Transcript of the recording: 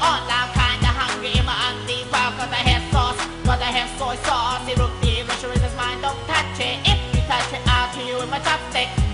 I'm of hungry in my I have I have soy sauce. It would be luxurious, mine, don't touch it. If you touch it, I'll kill you with my chopstick.